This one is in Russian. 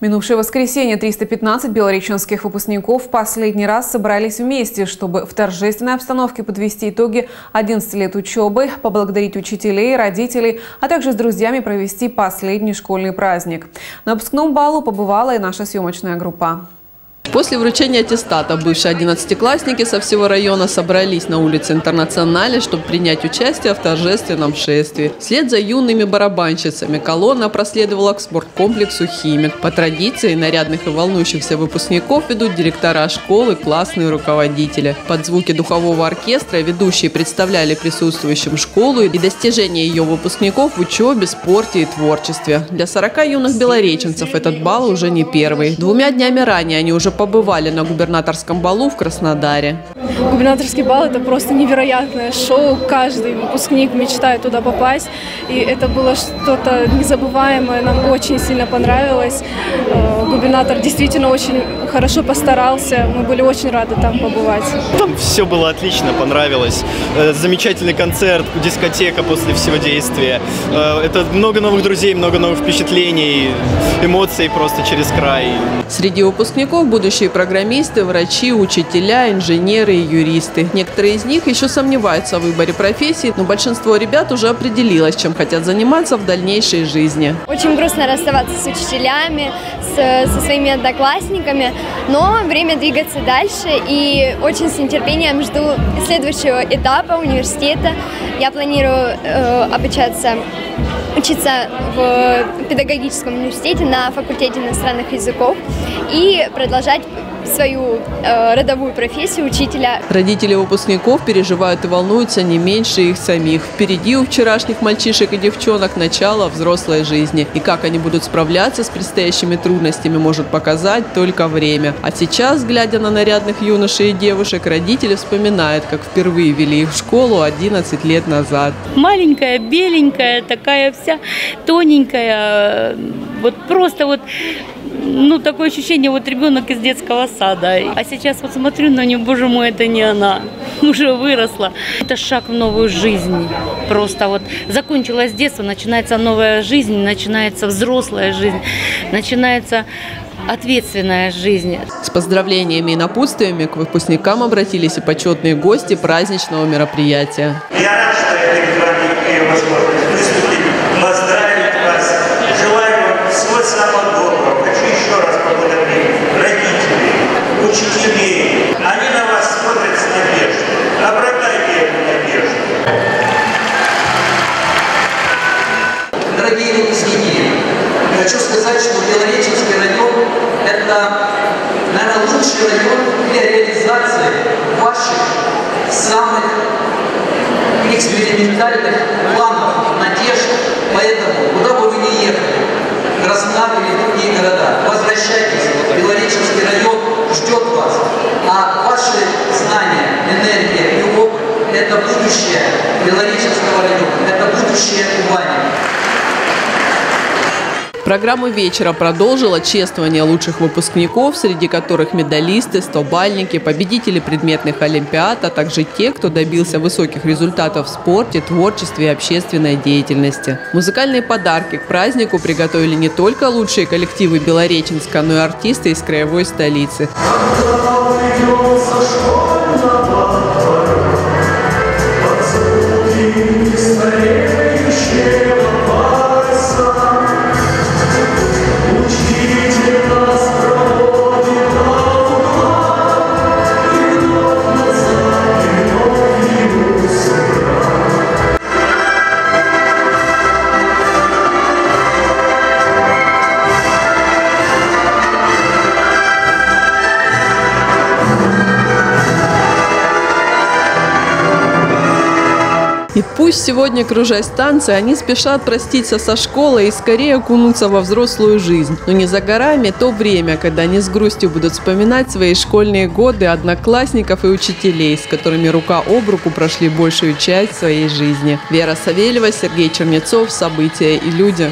Минувшее воскресенье 315 белореченских выпускников в последний раз собрались вместе, чтобы в торжественной обстановке подвести итоги 11 лет учебы, поблагодарить учителей, родителей, а также с друзьями провести последний школьный праздник. На выпускном балу побывала и наша съемочная группа. После вручения аттестата бывшие одиннадцатиклассники со всего района собрались на улице Интернационале, чтобы принять участие в торжественном шествии. Вслед за юными барабанщицами колонна проследовала к спорткомплексу «Химик». По традиции нарядных и волнующихся выпускников ведут директора школы, классные руководители. Под звуки духового оркестра ведущие представляли присутствующим школу и достижения ее выпускников в учебе, спорте и творчестве. Для 40 юных белореченцев этот бал уже не первый. Двумя днями ранее они уже побывали на губернаторском балу в Краснодаре. Губернаторский бал – это просто невероятное шоу. Каждый выпускник мечтает туда попасть. И это было что-то незабываемое. Нам очень сильно понравилось. Э, губернатор действительно очень хорошо постарался. Мы были очень рады там побывать. Там все было отлично, понравилось. Э, замечательный концерт, дискотека после всего действия. Э, это много новых друзей, много новых впечатлений, эмоций просто через край. Среди выпускников будущие будущие программисты, врачи, учителя, инженеры и юристы. Некоторые из них еще сомневаются в выборе профессии, но большинство ребят уже определилось, чем хотят заниматься в дальнейшей жизни. Очень грустно расставаться с учителями, с, со своими одноклассниками, но время двигаться дальше и очень с нетерпением жду следующего этапа университета. Я планирую э, обучаться учиться в педагогическом университете на факультете иностранных языков и продолжать свою э, родовую профессию учителя. Родители выпускников переживают и волнуются не меньше их самих. Впереди у вчерашних мальчишек и девчонок начало взрослой жизни. И как они будут справляться с предстоящими трудностями, может показать только время. А сейчас, глядя на нарядных юношей и девушек, родители вспоминают, как впервые вели их в школу 11 лет назад. Маленькая, беленькая, такая вся тоненькая, вот просто вот ну, такое ощущение, вот ребенок из детского сада. А сейчас вот смотрю на нее, боже мой, это не она, уже выросла. Это шаг в новую жизнь. Просто вот закончилось детство, начинается новая жизнь, начинается взрослая жизнь, начинается ответственная жизнь. С поздравлениями и напутствиями к выпускникам обратились и почетные гости праздничного мероприятия. Я рад, что я хочу сказать, что Белореченский район – это, наверное, лучший район для реализации ваших самых экспериментальных планов, надежд. Поэтому, куда бы вы ни ехали, Краснодар или другие города, возвращайтесь. Белореченский район ждет вас. А ваши знания, энергия и опыт – это будущее Белореченского района, это будущее Кубани. Программу вечера продолжила чествование лучших выпускников, среди которых медалисты, стобальники, победители предметных олимпиад, а также те, кто добился высоких результатов в спорте, творчестве и общественной деятельности. Музыкальные подарки к празднику приготовили не только лучшие коллективы Белореченска, но и артисты из краевой столицы. И пусть сегодня, кружась танцы, они спешат проститься со школой и скорее окунуться во взрослую жизнь. Но не за горами то время, когда они с грустью будут вспоминать свои школьные годы, одноклассников и учителей, с которыми рука об руку прошли большую часть своей жизни. Вера Савельева, Сергей Чернецов. События и люди.